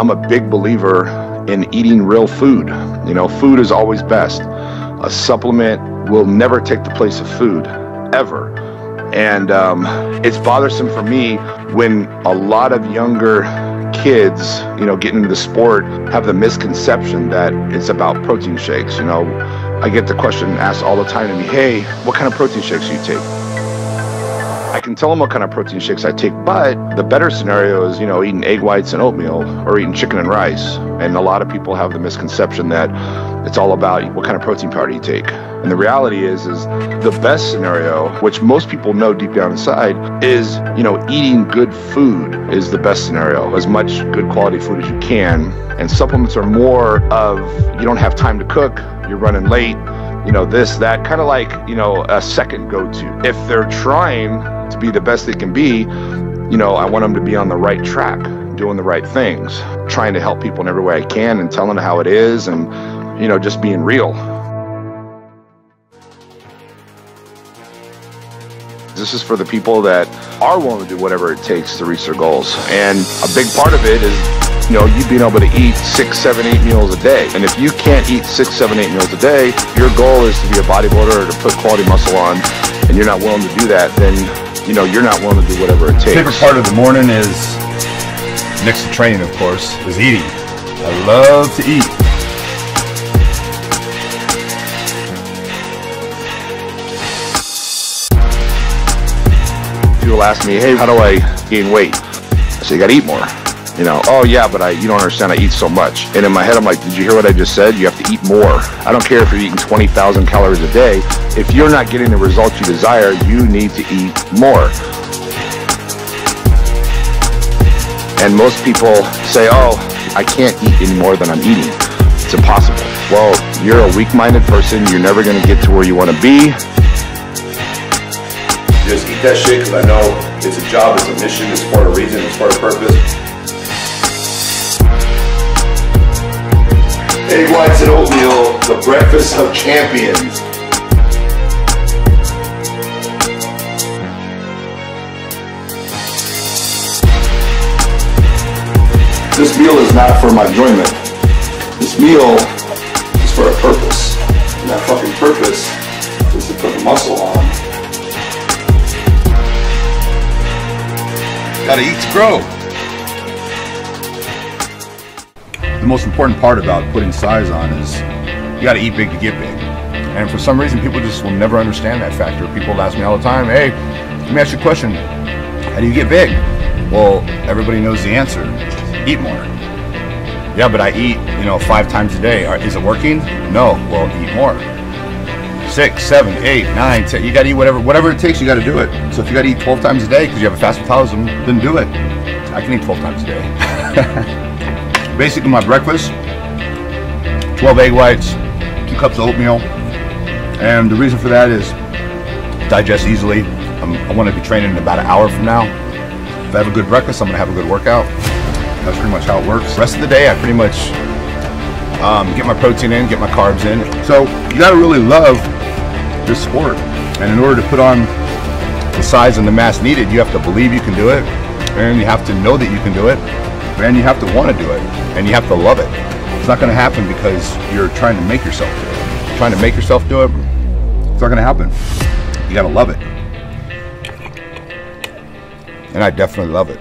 I'm a big believer in eating real food. You know, food is always best. A supplement will never take the place of food, ever. And um, it's bothersome for me when a lot of younger kids, you know, getting into the sport have the misconception that it's about protein shakes. You know, I get the question asked all the time to me, hey, what kind of protein shakes do you take? I can tell them what kind of protein shakes I take, but the better scenario is, you know, eating egg whites and oatmeal or eating chicken and rice. And a lot of people have the misconception that it's all about what kind of protein powder you take. And the reality is, is the best scenario, which most people know deep down inside, is, you know, eating good food is the best scenario. As much good quality food as you can. And supplements are more of you don't have time to cook, you're running late, you know, this, that, kind of like, you know, a second go to. If they're trying to be the best they can be, you know, I want them to be on the right track, doing the right things, trying to help people in every way I can and telling them how it is and, you know, just being real. This is for the people that are willing to do whatever it takes to reach their goals. And a big part of it is, you know, you being able to eat six, seven, eight meals a day. And if you can't eat six, seven, eight meals a day, your goal is to be a bodybuilder or to put quality muscle on, and you're not willing to do that, then you know, you're not willing to do whatever it takes. Favorite part of the morning is, next to training, of course, is eating. I love to eat. People ask me, hey, how do I gain weight? I say, you gotta eat more. You know, oh yeah, but I, you don't understand, I eat so much. And in my head, I'm like, did you hear what I just said? You have to eat more. I don't care if you're eating 20,000 calories a day. If you're not getting the results you desire, you need to eat more. And most people say, oh, I can't eat any more than I'm eating. It's impossible. Well, you're a weak-minded person. You're never going to get to where you want to be. Just eat that shit because I know it's a job, it's a mission, it's for a reason, it's for a purpose. Egg whites and oatmeal, the breakfast of champions. This meal is not for my enjoyment. This meal is for a purpose. And that fucking purpose is to put the muscle on. Gotta eat to grow. The most important part about putting size on is you gotta eat big to get big. And for some reason, people just will never understand that factor. People ask me all the time, hey, let me ask you a question. How do you get big? Well, everybody knows the answer eat more. Yeah, but I eat, you know, five times a day. Is it working? No. Well, eat more. Six, seven, eight, nine, ten. You got to eat whatever, whatever it takes. You got to do it. So if you got to eat 12 times a day because you have a fast metabolism, then do it. I can eat 12 times a day. Basically, my breakfast: 12 egg whites, two cups of oatmeal, and the reason for that is digest easily. I'm, I want to be training in about an hour from now. If I have a good breakfast, I'm gonna have a good workout. That's pretty much how it works. The rest of the day, I pretty much um, get my protein in, get my carbs in. So you got to really love this sport. And in order to put on the size and the mass needed, you have to believe you can do it, and you have to know that you can do it, and you have to want to do it, and you have to love it. It's not going to happen because you're trying to make yourself do it. You're trying to make yourself do it, it's not going to happen. You got to love it. And I definitely love it.